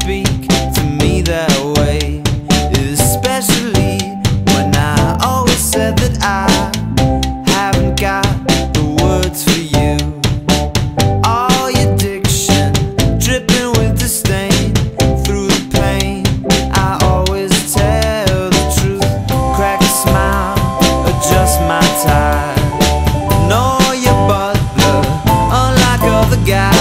speak to me that way Especially when I always said that I Haven't got the words for you. All your diction dripping with disdain Through the pain. I always tell the truth Crack a smile, adjust my tie Know your butler, unlike other guys.